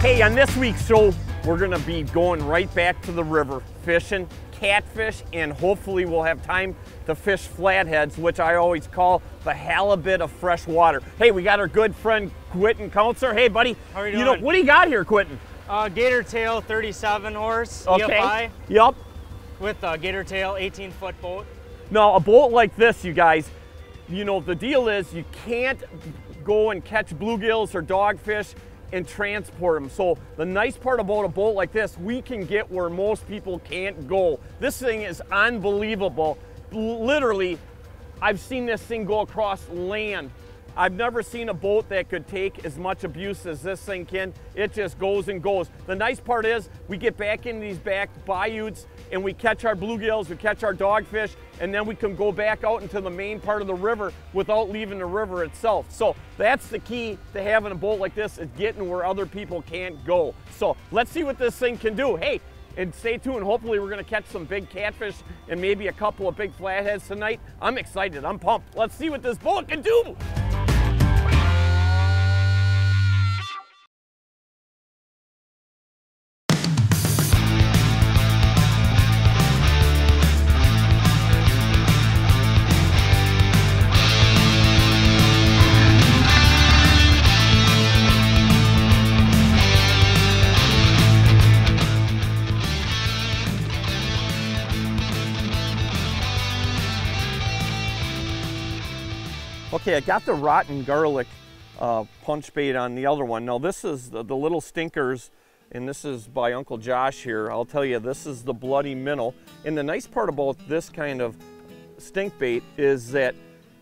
Hey, on this week's show, we're gonna be going right back to the river, fishing catfish, and hopefully we'll have time to fish flatheads, which I always call the halibut of fresh water. Hey, we got our good friend Quinton Counselor. Hey, buddy. How are you You know, what do you got here, Quinton? Uh, Gator Tail 37 horse Okay. EFI Yup. with a Gator Tail 18 foot boat. Now, a boat like this, you guys, you know, the deal is you can't go and catch bluegills or dogfish and transport them. So the nice part about a boat like this, we can get where most people can't go. This thing is unbelievable. Literally, I've seen this thing go across land. I've never seen a boat that could take as much abuse as this thing can. It just goes and goes. The nice part is we get back into these back bayous and we catch our bluegills, we catch our dogfish, and then we can go back out into the main part of the river without leaving the river itself. So that's the key to having a boat like this is getting where other people can't go. So let's see what this thing can do. Hey, and stay tuned. Hopefully, we're to catch some big catfish and maybe a couple of big flatheads tonight. I'm excited. I'm pumped. Let's see what this boat can do. I got the rotten garlic uh, punch bait on the other one. Now this is the, the little stinkers, and this is by Uncle Josh here. I'll tell you, this is the bloody minnow. And the nice part about this kind of stink bait is that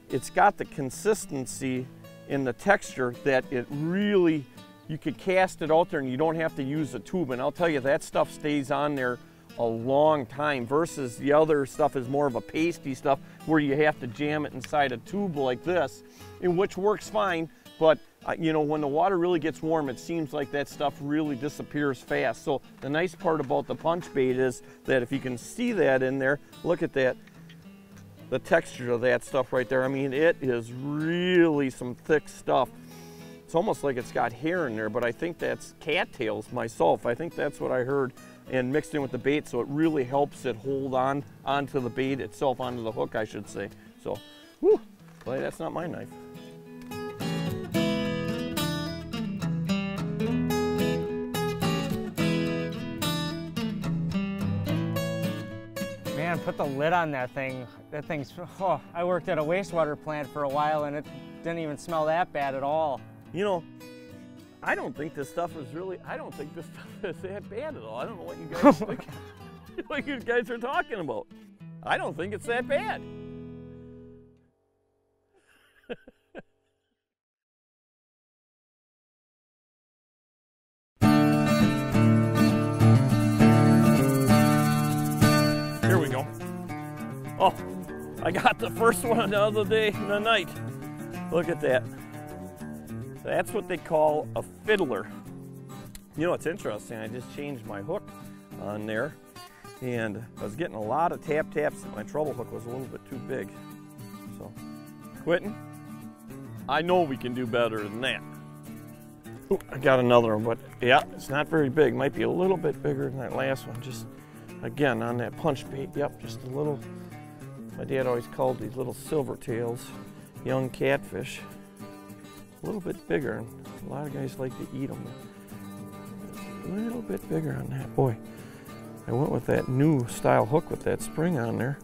it's got the consistency in the texture that it really, you could cast it out there and you don't have to use a tube. And I'll tell you, that stuff stays on there a long time versus the other stuff is more of a pasty stuff where you have to jam it inside a tube like this, and which works fine. But uh, you know, when the water really gets warm, it seems like that stuff really disappears fast. So the nice part about the punch bait is that if you can see that in there, look at that, the texture of that stuff right there. I mean, it is really some thick stuff. It's almost like it's got hair in there, but I think that's cattails myself. I think that's what I heard and mixed in with the bait, so it really helps it hold on onto the bait itself, onto the hook, I should say. So, whew, boy, that's not my knife. Man, put the lid on that thing. That thing's, oh, I worked at a wastewater plant for a while and it didn't even smell that bad at all. You know, I don't think this stuff is really, I don't think this stuff is that bad at all. I don't know what you guys think, what you guys are talking about. I don't think it's that bad. Here we go. Oh, I got the first one the other day, the night. Look at that. That's what they call a fiddler. You know, it's interesting. I just changed my hook on there and I was getting a lot of tap taps. My treble hook was a little bit too big. So, quitting. I know we can do better than that. Ooh, I got another one, but yeah, it's not very big. Might be a little bit bigger than that last one. Just again on that punch bait. Yep, just a little. My dad always called these little silver tails young catfish. A little bit bigger. and A lot of guys like to eat them. A little bit bigger on that. Boy, I went with that new style hook with that spring on there.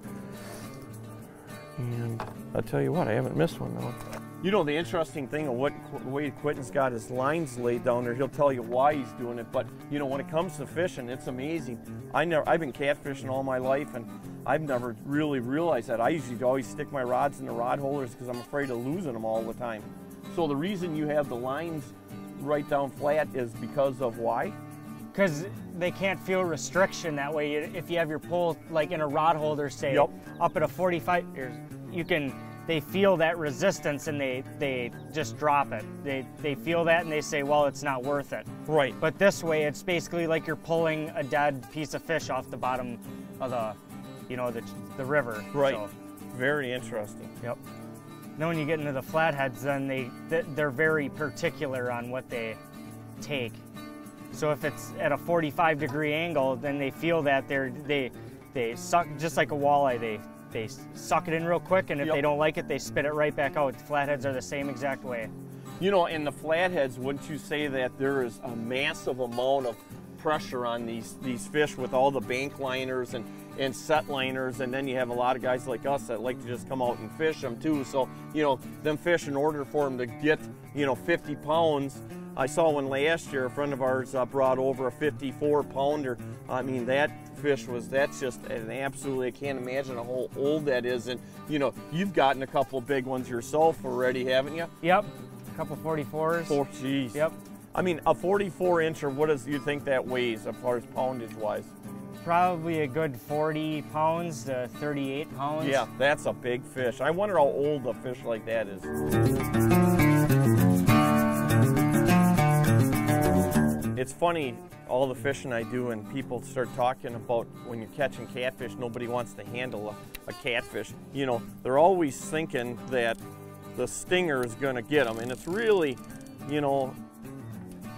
And I'll tell you what, I haven't missed one though. You know the interesting thing of what Wade way Quinton's got his lines laid down there, he'll tell you why he's doing it. But you know, when it comes to fishing, it's amazing. I never I've been catfishing all my life and I've never really realized that. I usually always stick my rods in the rod holders because I'm afraid of losing them all the time. So the reason you have the lines right down flat is because of why? Because they can't feel restriction that way. If you have your pole like in a rod holder, say Yep. up at a 45, you're- you can. They feel that resistance and they they just drop it. They they feel that and they say, well, it's not worth it. Right. But this way, it's basically like you're pulling a dead piece of fish off the bottom of the, you know, the the river. Right. So, Very interesting. yep. Then when you get into the flatheads, then they they're very particular on what they take. So if it's at a 45 degree angle, then they feel that they're they they suck just like a walleye. They they suck it in real quick, and if Yep. they don't like it, they spit it right back out. Flatheads are the same exact way. You know, in the flatheads, wouldn't you say that there is a massive amount of pressure on these these fish with all the bank liners and and set liners, and then you have a lot of guys like us that like to just come out and fish them too. So you know, them fish in order for them to get you know 50 pounds. I saw one last year. A friend of ours uh, brought over a 54 pounder. I mean, that fish was that's just an absolutely. I can't imagine how old that is. And you know, you've gotten a couple big ones yourself already, haven't you? Yep, a couple 44s. Oh, geez. Yep, I mean, a 44 incher, what does you think that weighs as far as poundage wise? Probably a good 40 pounds to 38 pounds. Yeah, that's a big fish. I wonder how old a fish like that is. It's funny, all the fishing I do, and people start talking about when you're catching catfish, nobody wants to handle a, a catfish. You know, they're always thinking that the stinger is going to get them, and it's really, you know,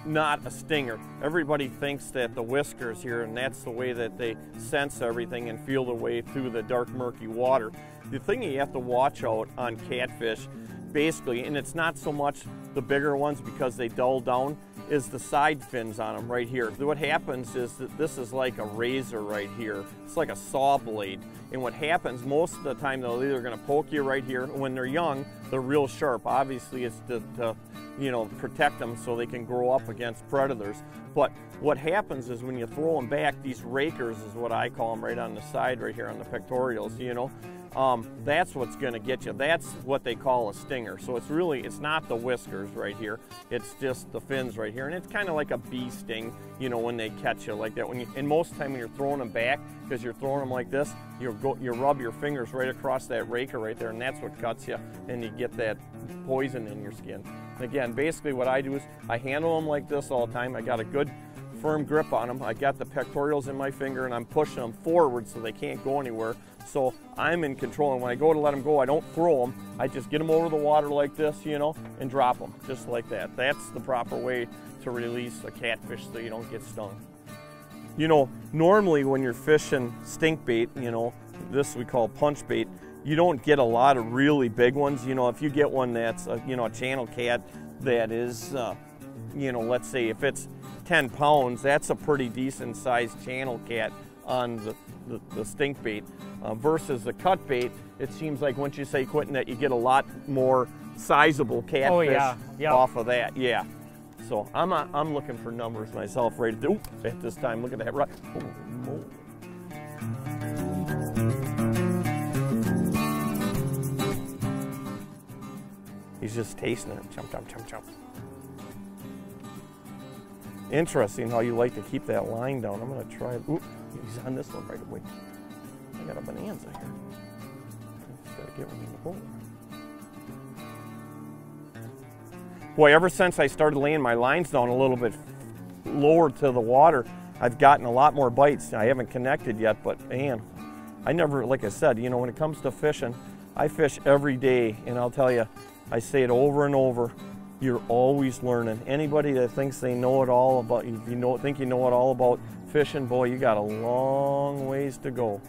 not a stinger. Everybody thinks that the whiskers here, and that's the way that they sense everything and feel the way through the dark, murky water. The thing you have to watch out on catfish, basically, and it's not so much the bigger ones because they dull down, is the side fins on them right here. What happens is that this is like a razor right here. It's like a saw blade. And what happens most of the time, they're either going to poke you right here. When they're young, they're real sharp. Obviously, it's to, to you know, protect them so they can grow up against predators. But what happens is when you throw them back, these rakers is what I call them right on the side, right here on the pectorials, you know. Um, that's what's going to get you. That's what they call a stinger. So it's really, it's not the whiskers right here. It's just the fins right here. And it's kind of like a bee sting, you know, when they catch you like that. When you, and most time when you're throwing them back, because you're throwing them like this, you go, you rub your fingers right across that raker right there, and that's what cuts you, and you get that poison in your skin. Again, basically what I do is I handle them like this all the time. I got a good firm grip on them. I got the pectorials in my finger and I'm pushing them forward so they can't go anywhere. So I'm in control. And when I go to let them go, I don't throw them. I just get them over the water like this, you know, and drop them just like that. That's the proper way to release a catfish so you don't get stung. You know, normally when you're fishing stink bait, you know, this we call punch bait, you don't get a lot of really big ones. You know, if you get one that's, a, you know, a channel cat that is, uh, you know, let's say if it's 10 pounds, that's a pretty decent sized channel cat on the, the, the stink bait. Uh, versus the cut bait, it seems like once you say quitting that, you get a lot more sizable catfish Oh, yeah. Yep. off of that. Yeah. So I'm uh, I'm looking for numbers myself right at, oop, at this time. Look at that right. Oh, moly. He's just tasting it. Chomp, chomp, chomp, chomp. Interesting how you like to keep that line down. I'm going to try he's on this one right away. I got a bonanza here. Just got to get one the bowl. Boy, ever since I started laying my lines down a little bit lower to the water, I've gotten a lot more bites. I haven't connected yet, but man, I never, like I said, you know, when it comes to fishing, I fish every day, and I'll tell you, I say it over and over. You're always learning. Anybody that thinks they know it all about, if you know, think you know it all about fishing, boy, you got a long ways to go.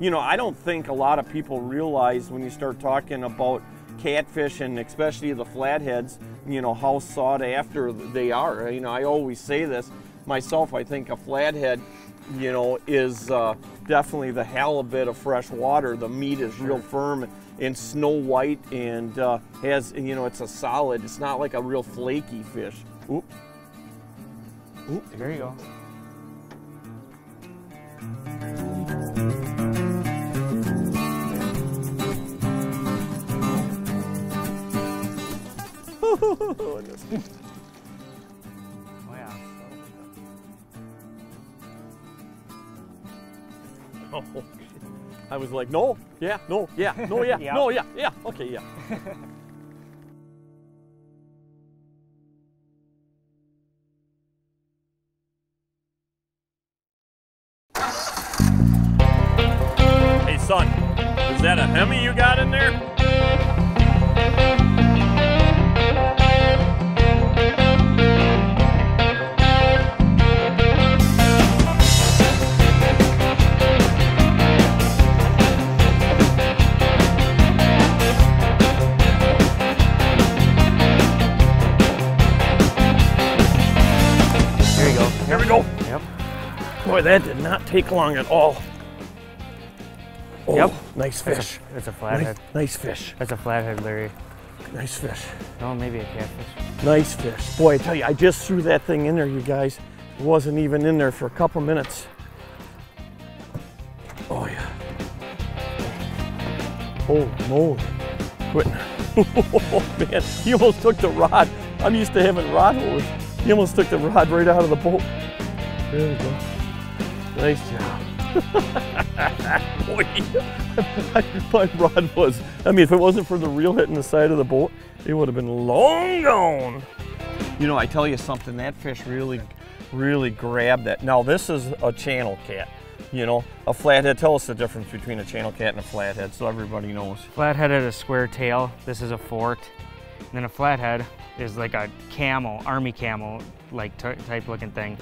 You know, I don't think a lot of people realize when you start talking about catfish and especially the flatheads, you know, how sought after they are. You know, I always say this myself. I think a flathead, you know, is uh, definitely the halibut of fresh water. The meat is real firm and snow white and uh, has, you know, it's a solid. It's not like a real flaky fish. Oop. Oop. There you go. Oh yeah. Oh. I was like, no, yeah, no, yeah, no, yeah, Yeah. no, yeah, yeah, okay, yeah. hey, son, is that a Hemi you got Boy, that did not take long at all. Oh, Yep. nice That's fish. a, that's a flathead. nice fish. That's a flathead, Larry. Nice fish. No, maybe a catfish. Nice fish. Boy, I tell you, I just threw that thing in there, you guys. It wasn't even in there for a couple minutes. Oh, yeah. Oh, moly. Quitting. oh, man. He almost took the rod. I'm used to having rod holders. He almost took the rod right out of the boat. There we go. Nice job. Boy, my rod was. I mean, if it wasn't for the reel hitting the side of the boat, it would have been long gone. You know, I tell you something, that fish really, really grabbed that. Now, this is a channel cat. You know, a flathead. Tell us the difference between a channel cat and a flathead so everybody knows. Flathead had a square tail. This is a forked. And then a flathead is like a camel, army camel, like type looking thing.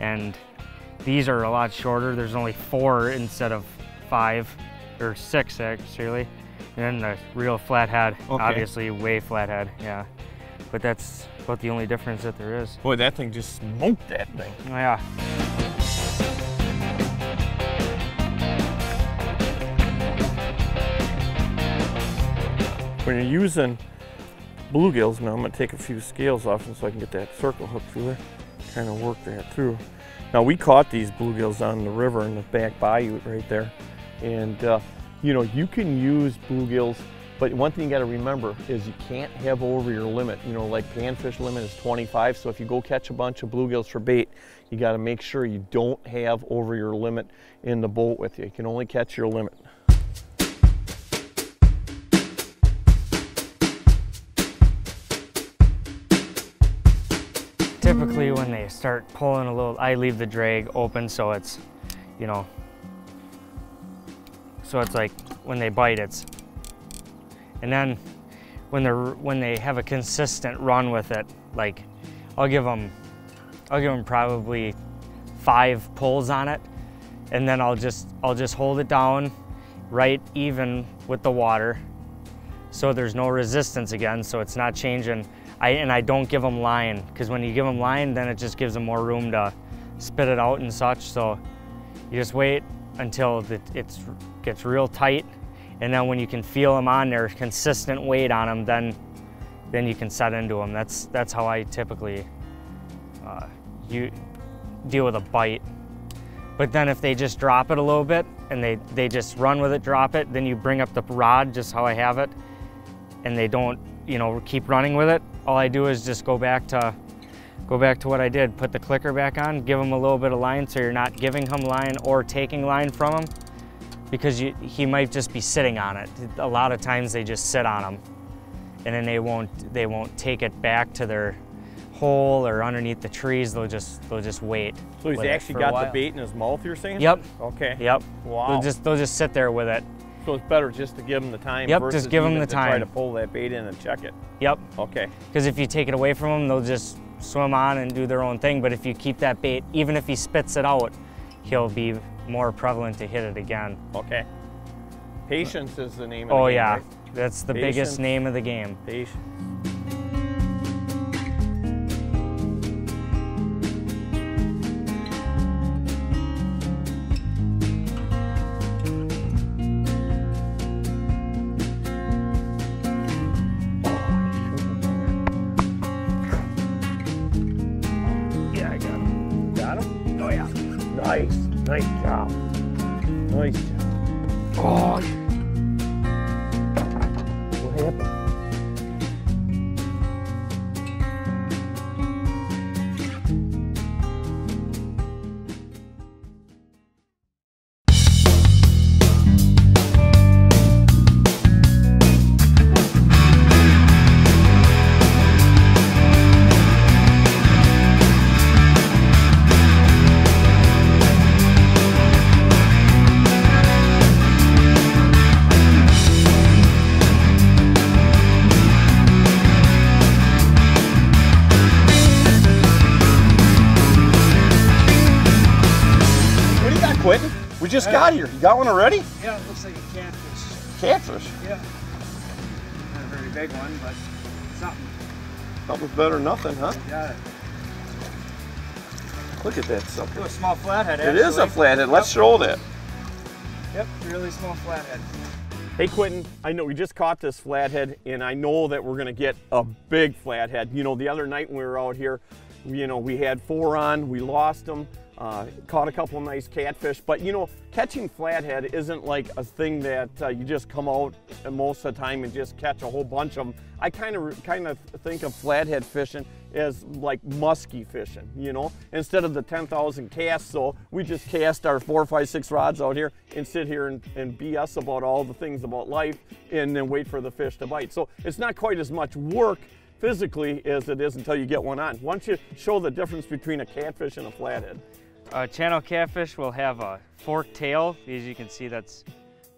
And these are a lot shorter. There's only four instead of five or six actually. And then the real flathead, Okay. obviously way flathead, yeah. But that's about the only difference that there is. Boy, that thing just smoked that thing. Oh, yeah. When you're using bluegills, now I'm gonna take a few scales off them so I can get that circle hook through there, kind of work that through. Now we caught these bluegills on the river in the back bayou right there. And uh, you know, you can use bluegills, but one thing you gotta remember is you can't have over your limit. You know, like panfish limit is 25, so if you go catch a bunch of bluegills for bait, you gotta make sure you don't have over your limit in the boat with you. You can only catch your limit. Typically when they start pulling a little, I leave the drag open so it's, you know, so it's like when they bite it's, and then when they're, when they have a consistent run with it, like I'll give them, I'll give them probably five pulls on it and then I'll just, I'll just hold it down right even with the water so there's no resistance again so it's not changing I, and I don't give them line because when you give them line then it just gives them more room to spit it out and such so you just wait until it it's, gets real tight and then when you can feel them on there consistent weight on them then then you can set into them that's that's how I typically uh, you deal with a bite but then if they just drop it a little bit and they, they just run with it, drop it, then you bring up the rod just how I have it and they don't, you know, keep running with it. All I do is just go back to go back to what I did. Put the clicker back on, give them a little bit of line so you're not giving him line or taking line from him because you, he might just be sitting on it. A lot of times they just sit on them and then they won't they won't take it back to their hole or underneath the trees. They'll just they'll just wait. So he's actually got the bait in his mouth, you're saying? Yep. Okay. Yep. Wow. They'll just they'll just sit there with it. So it's better just to give them the time Yep, just give 'em even the to try to pull that bait in and check it. Yep. Okay. Because if you take it away from them, they'll just swim on and do their own thing. But if you keep that bait, even if he spits it out, he'll be more prevalent to hit it again. Okay. Patience is the name of Oh the game, Oh yeah, right? that's the Patience. biggest name of the game. Patience. Quinton? We just got here. You got one already? Yeah, it looks like a catfish. Catfish. Yeah. Not a very big one, but something. Something's better than nothing, huh? Got it. Look at that sucker. Ooh, a small flathead. It is a flathead. Let's Yep. show that. Yep, really small flathead. Hey Quinton, I know we just caught this flathead and I know that we're gonna get a big flathead. You know, the other night when we were out here, you know, we had four on, we lost them, uh, caught a couple nice catfish, but you know, catching flathead isn't like a thing that uh, you just come out most of the time and just catch a whole bunch of them. I kind of kind of think of flathead fishing as like musky fishing, you know? Instead of the 10,000 casts, so we just cast our four, five, six rods out here and sit here and, and BS about all the things about life and then wait for the fish to bite. So it's not quite as much work physically as it is until you get one on. Once you show the difference between a catfish and a flathead. A channel catfish will have a forked tail. As you can see, that's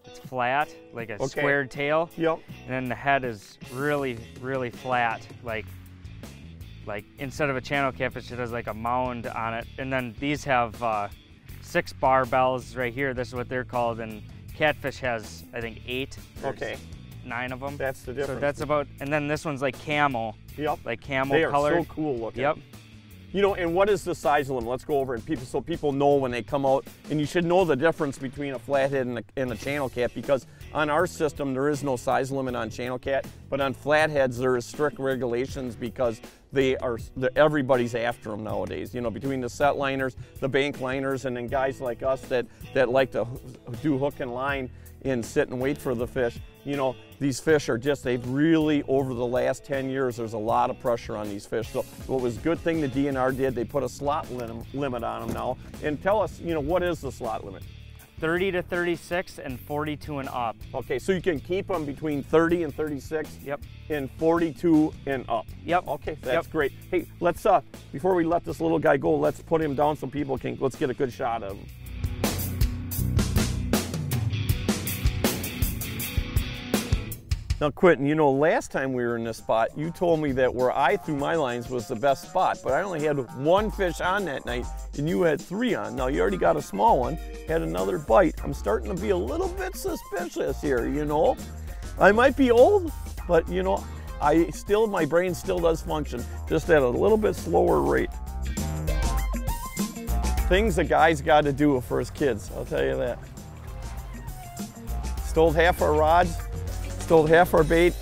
it's flat, like a Okay. squared tail. Yep. And then the head is really, really flat, like like instead of a channel catfish, it has like a mound on it. And then these have uh, six barbels right here. This is what they're called. And catfish has, I think, eight. Okay. Nine of them. That's the difference. so that's about. And then this one's like camel, Yep. like camel They are colored. so cool looking. Yep. You know, and what is the size of them? Let's go over and people so people know when they come out. And you should know the difference between a flathead and a, and a channel cat because on our system there is no size limit on channel cat, but on flatheads there is strict regulations because they are everybody's after them nowadays. You know, between the set liners, the bank liners, and then guys like us that that like to do hook and line and sit and wait for the fish. You know, these fish are just, they've really, over the last 10 years, there's a lot of pressure on these fish. So what was a good thing the DNR did, they put a slot lim- limit on them now. And tell us, you know, what is the slot limit? 30 to 36 and 42 and up. Okay, so you can keep them between 30 and 36 Yep. and 42 and up. Yep. Okay, that's Yep. great. Hey, let's, uh, before we let this little guy go, let's put him down so people can, let's get a good shot of him. Now, Quinton, you know, last time we were in this spot, you told me that where I threw my lines was the best spot, but I only had one fish on that night, and you had three on. Now, you already got a small one, had another bite. I'm starting to be a little bit suspicious here, you know? I might be old, but, you know, I still, my brain still does function, just at a little bit slower rate. Things a guy's got to do for his kids, I'll tell you that. Stole half our rods, stole half our bait,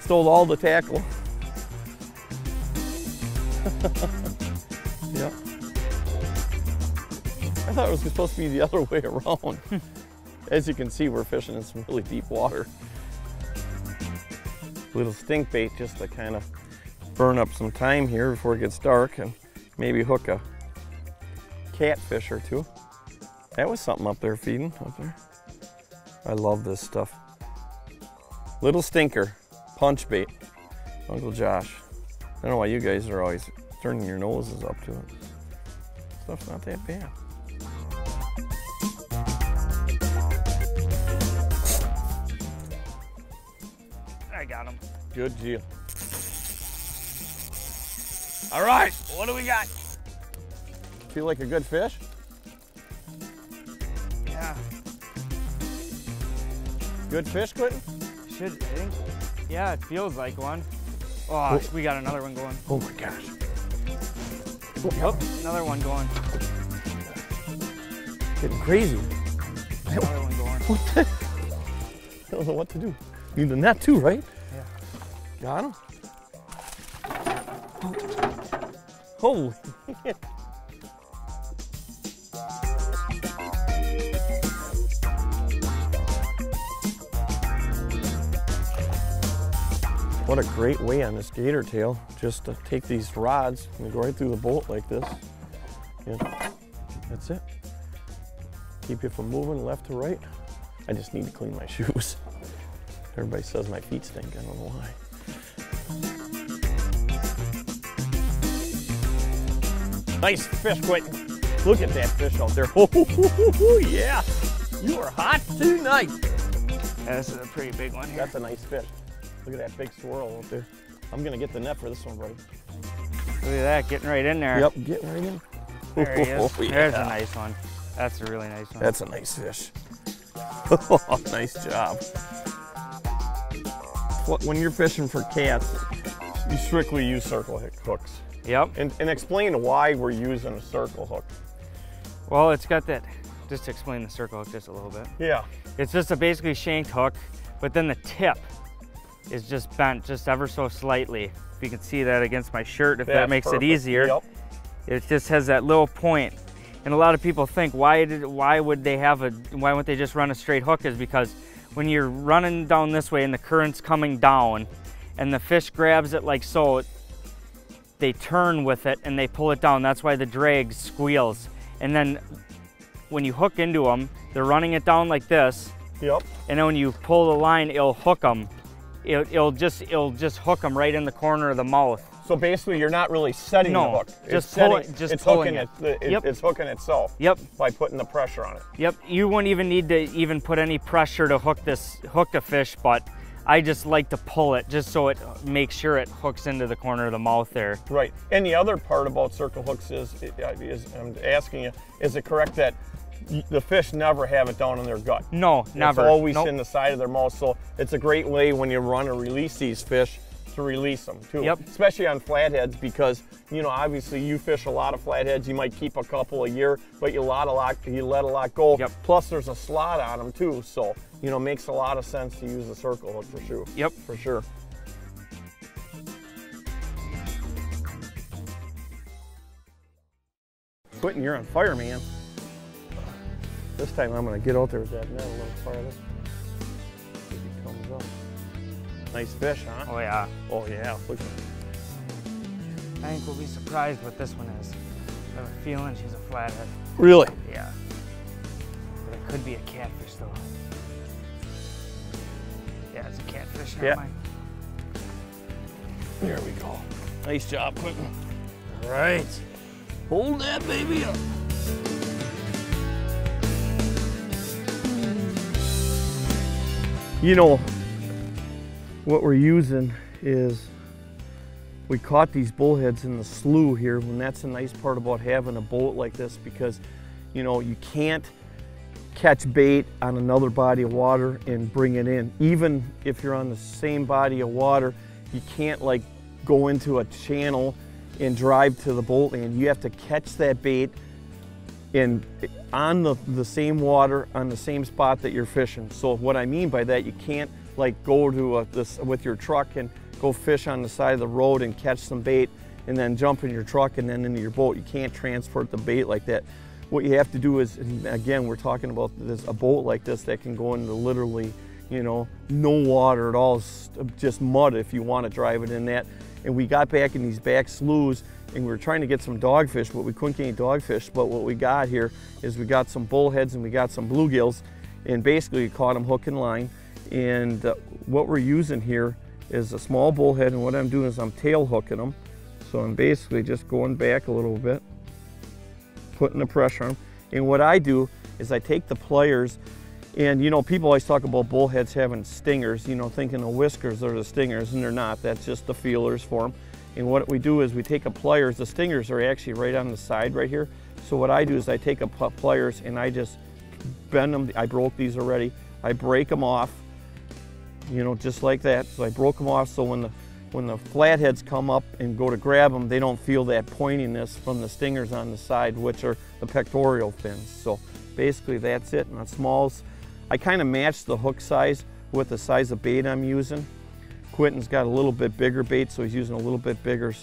stole all the tackle. yep. I thought it was supposed to be the other way around. As you can see, we're fishing in some really deep water. Little stink bait just to kind of burn up some time here before it gets dark and maybe hook a catfish or two. That was something up there feeding up there. I love this stuff. Little stinker, punch bait, Uncle Josh. I don't know why you guys are always turning your noses up to it. Stuff's not that bad. I got him. Good deal. All right, what do we got? Feel like a good fish? Yeah. Good fish, Quinton? Should I think? Yeah, it feels like one. Oh, oh. we got another one going. Oh my gosh. Oh, another one going. Getting crazy. Another one going. What the? I don't know what to do. Need the net too, right? Yeah. Got him. Holy. What a great way on this gator tail, just to take these rods and go right through the bolt like this. Yeah, that's it. Keep you from moving left to right. I just need to clean my shoes. Everybody says my feet stink, I don't know why. Nice fish, Quinton. Look at that fish out there. Oh, yeah. You are hot tonight. Yeah, this is a pretty big one here. That's a nice fish. Look at that big swirl up there. I'm gonna get the net for this one, buddy. Look at that, getting right in there. Yep, getting right in. There he is. Oh, There's a nice one. That's a really nice one. That's a nice fish. nice job. When you're fishing for cats, you strictly use circle hook- hooks. Yep. And, and explain why we're using a circle hook. Well, it's got that, just to explain the circle hook just a little bit. Yeah. It's just a basically shanked hook, but then the tip is just bent just ever so slightly. If you can see that against my shirt, if that makes perfect. it easier. Yep. It just has that little point. And a lot of people think, why did, why would they have a, why wouldn't they just run a straight hook? Is because when you're running down this way and the current's coming down, and the fish grabs it like so, they turn with it and they pull it down. That's why the drag squeals. And then when you hook into them, they're running it down like this, Yep. and then when you pull the line, it'll hook them. It'll, it'll just it'll just hook them right in the corner of the mouth. So basically, you're not really setting No, the hook. just it's pull setting, it- just it's pulling hooking it. it. Yep. It's hooking itself Yep, by putting the pressure on it. yep. You wouldn't even need to even put any pressure to hook this hook a fish, but I just like to pull it just so it makes sure it hooks into the corner of the mouth there. Right. And the other part about circle hooks is, is I'm asking you, is it correct that the fish never have it down in their gut? No, never. It's always Nope. in the side of their mouth. So it's a great way when you run and release these fish to release them too. Yep. Especially on flatheads because you know obviously you fish a lot of flatheads. You might keep a couple a year, but you lot a lot you let a lot go. Yep. Plus there's a slot on them too, so you know makes a lot of sense to use a circle hook for sure. Yep. For sure. Quinton, you're on fire, man. This time I'm gonna get out there with that net a little farther. See if he comes up. Nice fish, huh? Oh yeah. Oh yeah, look. I think we'll be surprised what this one is. I have a feeling she's a flathead. Really? Yeah. But it could be a catfish though. Yeah, it's a catfish. Never Yeah. mind. There we go. Nice job, Quinton. All right. Hold that baby up. You know, what we're using is we caught these bullheads in the slough here, and that's a nice part about having a boat like this because, you know, you can't catch bait on another body of water and bring it in. Even if you're on the same body of water, you can't like go into a channel and drive to the boat land. You have to catch that bait in on the, the same water on the same spot that you're fishing. So what I mean by that, you can't like go to a, this with your truck and go fish on the side of the road and catch some bait and then jump in your truck and then into your boat. You can't transport the bait like that. What you have to do is, again, we're talking about this a boat like this that can go into literally, you know, no water at all, just mud if you want to drive it in that. And we got back in these back sloughs and we were trying to get some dogfish, but we couldn't get any dogfish. But what we got here is we got some bullheads and we got some bluegills, and basically we caught them hook and line. And uh, what we're using here is a small bullhead, and what I'm doing is I'm tail hooking them. So I'm basically just going back a little bit, putting the pressure on 'em. And what I do is I take the pliers, and you know, people always talk about bullheads having stingers, you know, thinking the whiskers are the stingers, and they're not. That's just the feelers for them. And what we do is we take a pliers, the stingers are actually right on the side right here. So what I do is I take a pliers and I just bend them. I broke these already. I break them off, you know, just like that. So I broke them off so when the when the flatheads come up and go to grab them, they don't feel that pointiness from the stingers on the side, which are the pectoral fins. So basically that's it. And the smalls, I kind of match the hook size with the size of bait I'm using. Quinton's got a little bit bigger bait, so he's using a little bit bigger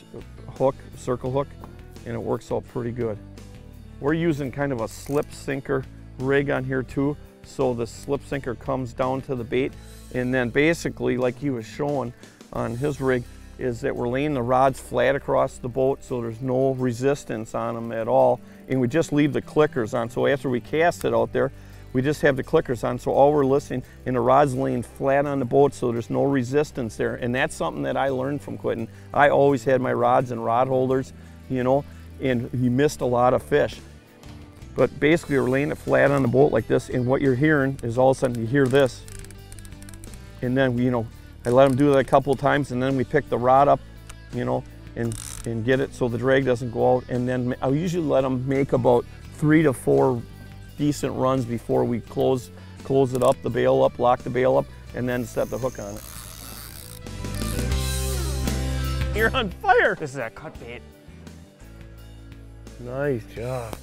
hook, circle hook, and it works out pretty good. We're using kind of a slip sinker rig on here too. So the slip sinker comes down to the bait. And then basically, like he was showing on his rig, is that we're laying the rods flat across the boat so there's no resistance on them at all. And we just leave the clickers on. So after we cast it out there, we just have the clickers on. So all we're listening, and the rod's laying flat on the boat so there's no resistance there. And that's something that I learned from Quinton. I always had my rods and rod holders, you know, and he missed a lot of fish. But basically, we're laying it flat on the boat like this, and what you're hearing is all of a sudden you hear this. And then, you know, I let him do that a couple times, and then we pick the rod up, you know, and, and get it so the drag doesn't go out. And then I'll usually let them make about three to four decent runs before we close, close it up, the bail up, lock the bail up, and then set the hook on it. You're on fire. This is a cut bait. Nice job.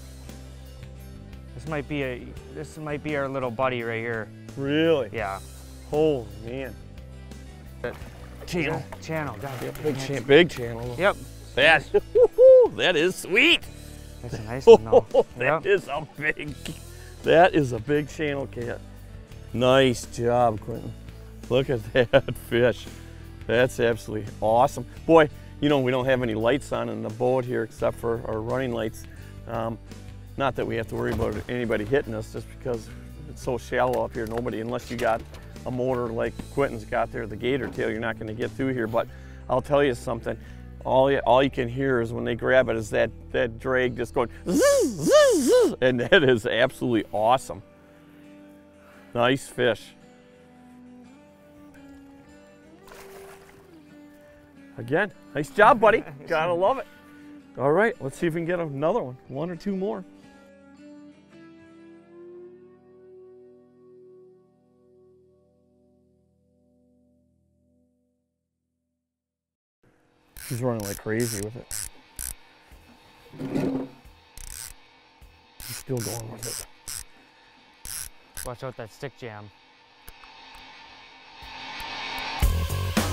This might be a this might be our little buddy right here. Really? Yeah. Holy man. Channel. Channel. God, Big, chan- big channel. Yep. That, that is sweet. That's a nice one. though. That Yep. is a big, that is a big channel cat. Nice job, Quinton. Look at that fish. That's absolutely awesome. Boy, you know, we don't have any lights on in the boat here except for our running lights. Um, not that we have to worry about anybody hitting us just because it's so shallow up here. Nobody, unless you got a motor like Quinton's got there, the gator tail, you're not gonna get through here. But I'll tell you something, all you, all you can hear is when they grab it is that, that drag just going zzz, zzz, zzz, and that is absolutely awesome. Nice fish. Again, nice job, buddy. Gotta love it. All right, let's see if we can get another one, one or two more. He's running like crazy with it. He's still going with it. Watch out that stick jam.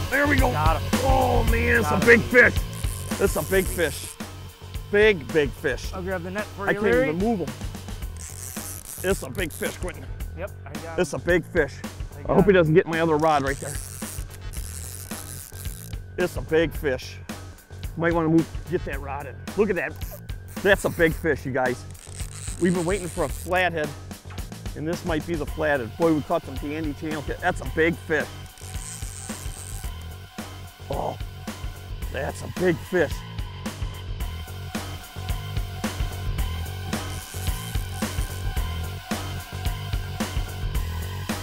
There we go. Got him. Oh man, it's Got a him. big fish. It's a big fish. Big, big fish. I'll grab the net for you, I can't Larry. even move him. It's a big fish, Quinton. Yep, I got It's a big fish. I I got hope he doesn't get my other rod right there. It's a big fish. Might want to move, get that rod in. Look at that. That's a big fish, you guys. We've been waiting for a flathead, and this might be the flathead. Boy, we caught some dandy channel. That's a big fish. Oh, that's a big fish.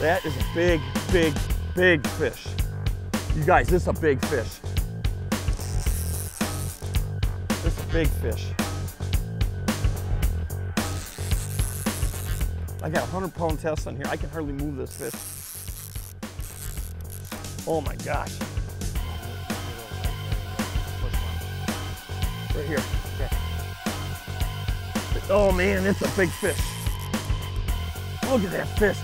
That is a big, big, big fish. You guys, this is a big fish. Big fish. I got a 100 pound test on here. I can hardly move this fish. Oh my gosh. Right here. Oh man, it's a big fish. Look at that fish.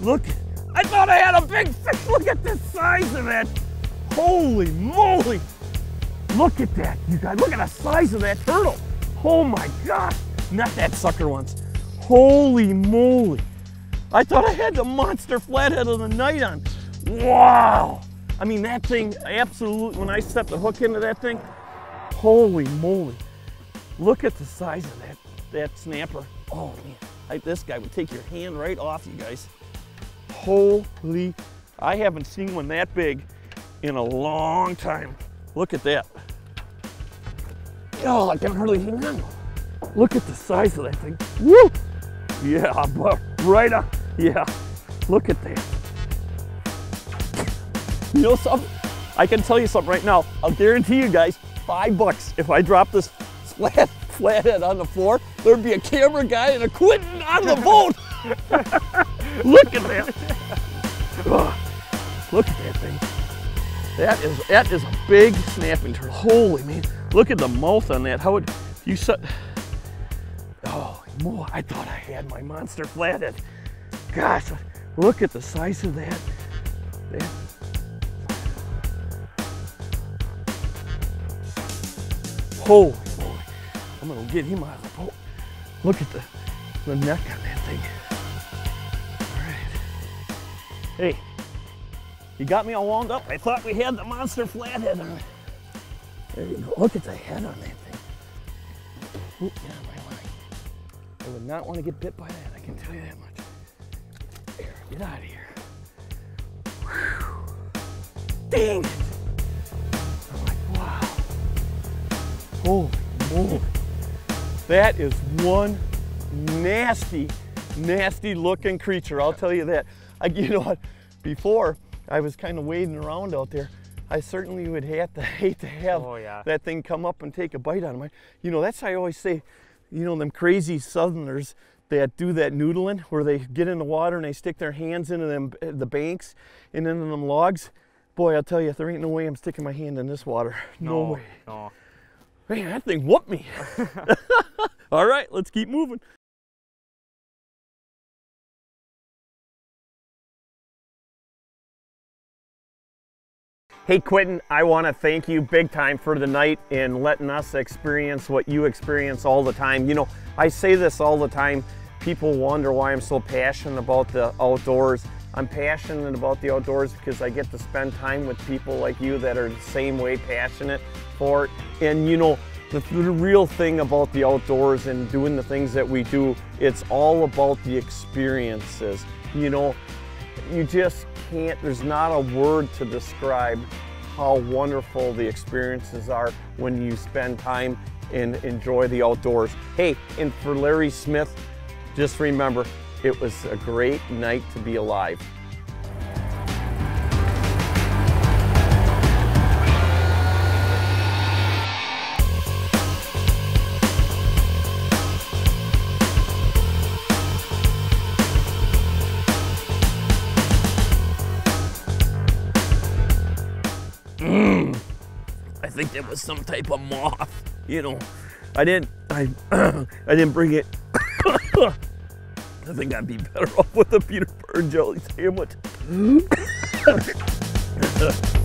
Look, I thought I had a big fish. Look at the size of it. Holy moly. Look at that, you guys. Look at the size of that turtle. Oh my gosh. Not that sucker once. Holy moly. I thought I had the monster flathead of the night on. Wow. I mean, that thing absolutely, when I set the hook into that thing, holy moly. Look at the size of that, that snapper. Oh man, I, this guy would take your hand right off you guys. Holy, I haven't seen one that big in a long time. Look at that. Oh, I can hardly hang on. Look at the size of that thing. Woo! Yeah, right up. Yeah, look at that. You know something? I can tell you something right now. I'll guarantee you guys five bucks if I drop this flat flathead on the floor. There'd be a camera guy and a Quinton on the boat. look at that. Ugh. look at that thing. That is that is a big snapping turtle. Holy man! Look at the mouth on that. How would you set? Oh, more! I thought I had my monster flathead. Gosh, look at the size of that. that. Holy moly! I'm gonna get him out of the boat. Look at the the neck on that thing. Hey, you got me all wound up. I thought we had the monster flathead on it. There you go. Look at the head on that thing. Oop, get on my line. I would not want to get bit by that, I can tell you that much. There, get out of here. Whew. Dang it. I'm like, wow. Holy moly. That is one nasty, nasty looking creature. I'll tell you that. I, you know what? Before I was kind of wading around out there, I certainly would hate to hate to have Oh, yeah. that thing come up and take a bite out of mine. You know, that's how I always say, you know, them crazy southerners that do that noodling where they get in the water and they stick their hands into them eh, the banks and into them logs. Boy, I'll tell you, there ain't no way I'm sticking my hand in this water. No, way. No. Man, that thing whooped me. All right, let's keep moving. Hey, Quinton, I want to thank you big time for the night and letting us experience what you experience all the time. You know, I say this all the time. People wonder why I'm so passionate about the outdoors. I'm passionate about the outdoors because I get to spend time with people like you that are the same way passionate for it. And you know, the, the real thing about the outdoors and doing the things that we do, it's all about the experiences. You know, you just can't, there's not a word to describe how wonderful the experiences are when you spend time and enjoy the outdoors. Hey, and for Larry Smith, just remember, it was a great night to be alive. I think that was some type of moth. You know, I didn't. I I didn't bring it. I think I'd be better off with a butter and jelly sandwich.